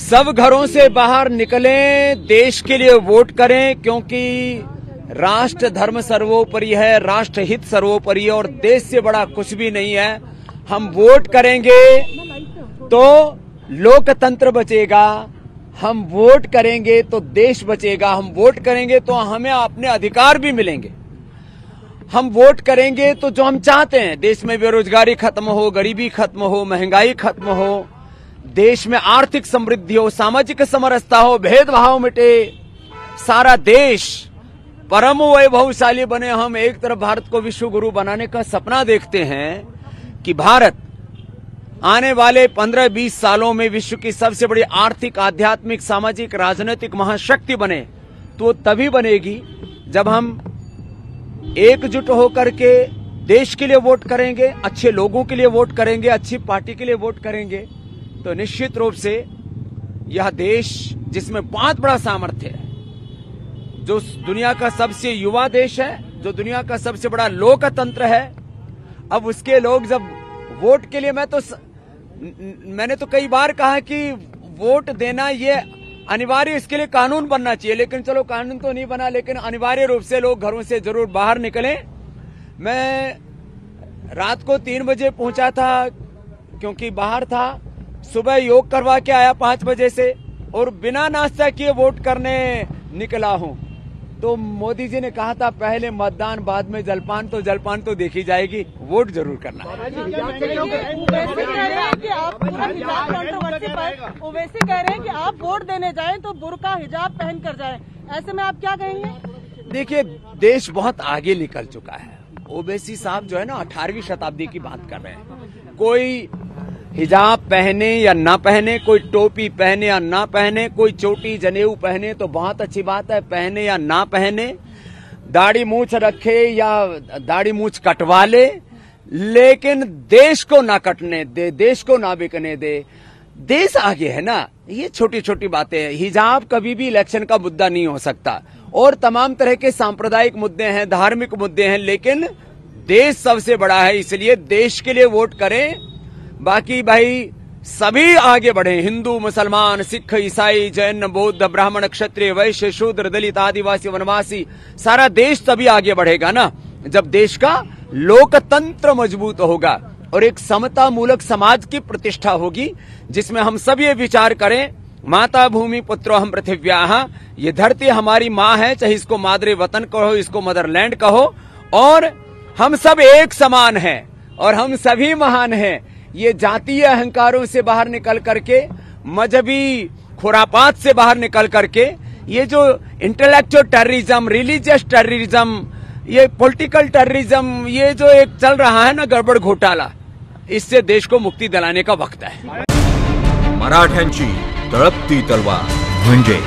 सब घरों से बाहर निकलें, देश के लिए वोट करें, क्योंकि राष्ट्र धर्म सर्वोपरि है, राष्ट्र हित सर्वोपरि है, और देश से बड़ा कुछ भी नहीं है। हम वोट करेंगे तो लोकतंत्र बचेगा, हम वोट करेंगे तो देश बचेगा, हम वोट करेंगे तो हमें अपने अधिकार भी मिलेंगे। हम वोट करेंगे तो जो हम चाहते हैं, देश में बेरोजगारी खत्म हो, गरीबी खत्म हो, महँगाई खत्म हो देश में आर्थिक समृद्धि हो, सामाजिक समरसता हो, भेदभाव मिटे, सारा देश परम वैभवशाली बने। हम एक तरफ़ भारत को विश्व गुरु बनाने का सपना देखते हैं कि भारत आने वाले 15-20 सालों में विश्व की सबसे बड़ी आर्थिक, आध्यात्मिक, सामाजिक, राजनीतिक महाशक्ति बने तो तभी बनेगी जब हम एकजुट होकर के देश के लिए वोट करेंगे, अच्छे लोगों के लिए वोट करेंगे, अच्छी पार्टी के लिए वोट करेंगे। तो निश्चित रूप से यह देश, जिसमें बहुत बड़ा सामर्थ्य है, जो दुनिया का सबसे युवा देश है, जो दुनिया का सबसे बड़ा लोकतंत्र है, अब उसके लोग जब वोट के लिए, मैं तो स... मैंने तो कई बार कहा कि वोट देना ये अनिवार्य, इसके लिए कानून बनना चाहिए, लेकिन चलो कानून तो नहीं बना, लेकिन अनिवार्य रूप से लोग घरों से ज़रूर बाहर निकले। मैं रात को तीन बजे पहुँचा था, क्योंकि बाहर था सुबह योग करवा के आया पाँच बजे से और बिना नाश्ता किए वोट करने निकला हूँ। तो मोदी जी ने कहा था पहले मतदान बाद में जलपान तो जलपान तो देखी जाएगी। वोट ज़रूर करना ओवैसी कह रहे हैं कि आप वोट देने जाएँ तो बुरका हिजाब पहन कर जाएँ। ऐसे में आप क्या कहेंगे? देखिए देश बहुत आगे निकल चुका है। ओवैसी साहब जो है ना अठारहवीं शताब्दी की बात कर रहे हैं। कोई हिजाब पहने या ना पहने, कोई टोपी पहने या ना पहने, कोई चोटी जनेऊ पहने तो बहुत अच्छी बात है, पहने या ना पहने, दाढ़ी मूछ रखे या दाढ़ी मूछ कटवा ले, लेकिन देश को ना कटने दे, देश को ना बिकने दे। देश आगे है ना, ये छोटी छोटी बातें हैं। हिजाब कभी भी इलेक्शन का मुद्दा नहीं हो सकता। और तमाम तरह के सांप्रदायिक मुद्दे हैं, धार्मिक मुद्दे हैं, लेकिन देश सबसे बड़ा है, इसलिए देश के लिए वोट करें बाकी भाई, सभी आगे बढ़े। हिंदू, मुसलमान, सिख, ईसाई, जैन, बौद्ध, ब्राह्मण, क्षत्रिय, वैश्य, शूद्र, दलित, आदिवासी, वनवासी, सारा देश तभी आगे बढ़ेगा ना? जब देश का लोकतंत्र मज़बूत होगा और एक समता मूलक समाज की प्रतिष्ठा होगी, जिसमें हम सब ये विचार करें, माता भूमि पुत्रो हम पृथ्व्या ये धरती हमारी माँ है, चाहे इसको मादरे वतन कहो, इसको मदरलैंड कहो, और हम सब एक समान हैं, और हम सभी महान हैं। ये जातीय अहंकारों से बाहर निकल करके मजहबी खुरापात से बाहर निकल करके ये जो इंटेलेक्चुअल टेररिज्म रिलीजियस टेररिज्म ये पॉलिटिकल टेररिज्म ये जो एक चल रहा है ना गड़बड़ घोटाला इससे देश को मुक्ति दिलाने का वक्त है। मराठ्यांची तळपती तलवार म्हणजे